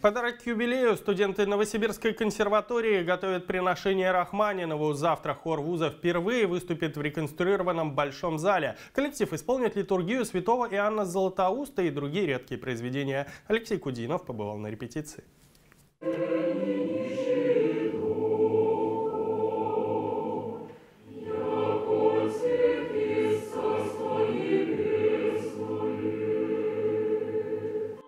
Подарок к юбилею студенты Новосибирской консерватории готовят приношение Рахманинову. Завтра хор вуза впервые выступит в реконструированном Большом зале. Коллектив исполнит литургию святого Иоанна Златоуста и другие редкие произведения. Алексей Кудинов побывал на репетиции.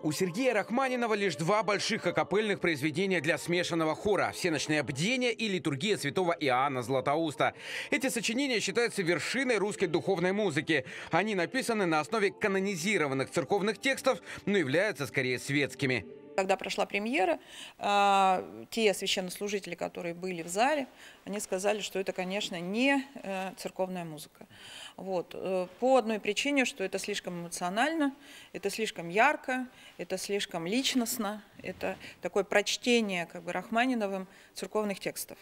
У Сергея Рахманинова лишь два больших акапельных произведения для смешанного хора «Всеночное бдение» и «Литургия святого Иоанна Златоуста». Эти сочинения считаются вершиной русской духовной музыки. Они написаны на основе канонизированных церковных текстов, но являются скорее светскими. Когда прошла премьера, а, те священнослужители, которые были в зале, они сказали, что это, конечно, не э, церковная музыка. Вот. Э, по одной причине, что это слишком эмоционально, это слишком ярко, это слишком личностно, это такое прочтение как бы Рахманиновым церковных текстов.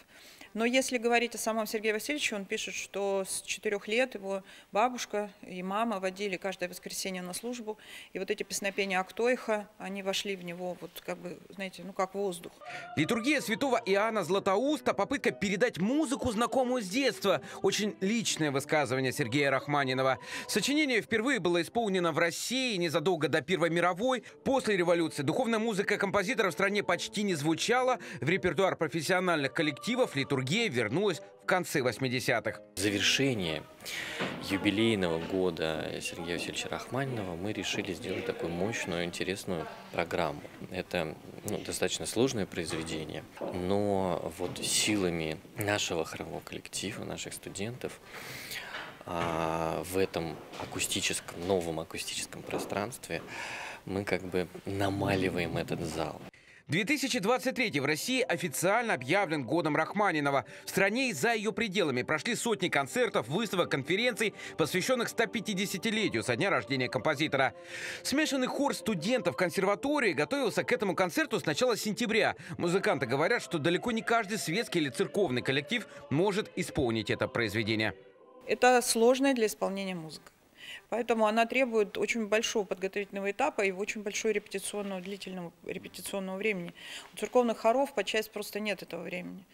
Но если говорить о самом Сергее Васильевиче, он пишет, что с четырех лет его бабушка и мама водили каждое воскресенье на службу, и вот эти песнопения Актойха, они вошли в него вот как бы, знаете, ну как воздух. Литургия святого Иоанна Златоуста – попытка передать музыку, знакомую с детства. Очень личное высказывание Сергея Рахманинова. Сочинение впервые было исполнено в России незадолго до Первой мировой. После революции духовная музыка композитора в стране почти не звучала. В репертуар профессиональных коллективов литургия вернулась в конце 80-х. завершение юбилейного года Сергея Васильевича Рахманинова мы решили сделать такую мощную, интересную программу. Это ну, достаточно сложное произведение, но вот силами нашего хорового коллектива, наших студентов, а, в этом акустическом, новом акустическом пространстве мы как бы намаливаем этот зал. 2023 в России официально объявлен годом Рахманинова. В стране и за ее пределами прошли сотни концертов, выставок, конференций, посвященных 150-летию со дня рождения композитора. Смешанный хор студентов консерватории готовился к этому концерту с начала сентября. Музыканты говорят, что далеко не каждый светский или церковный коллектив может исполнить это произведение. Это сложная для исполнения музыка. Поэтому она требует очень большого подготовительного этапа и очень большого репетиционного, длительного репетиционного времени. У церковных хоров по части просто нет этого времени.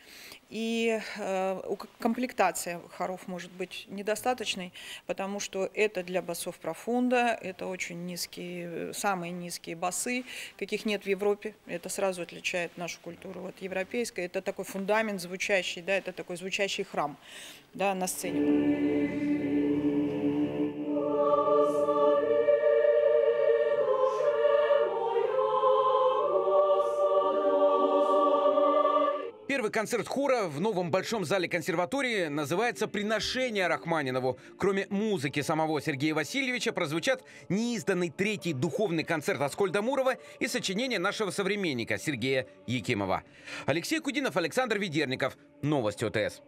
И э, комплектация хоров может быть недостаточной, потому что это для басов профунда, это очень низкие, самые низкие басы, каких нет в Европе. Это сразу отличает нашу культуру от европейской. Это такой фундамент звучащий, да, это такой звучащий храм да, на сцене. Первый концерт хора в новом Большом зале консерватории называется «Приношение Рахманинову». Кроме музыки самого Сергея Васильевича прозвучат неизданный третий духовный концерт Аскольда Мурова и сочинение нашего современника Сергея Якимова. Алексей Кудинов, Александр Ведерников. Новости ОТС.